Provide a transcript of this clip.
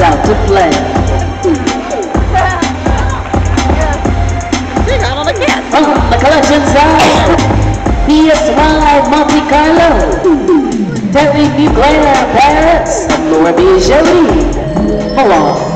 out to play. Sing got on the cat. From uh, the collection side, PSY Monte Carlo, Thierry Mugler, Paris, Laura B. Jolie, Milan.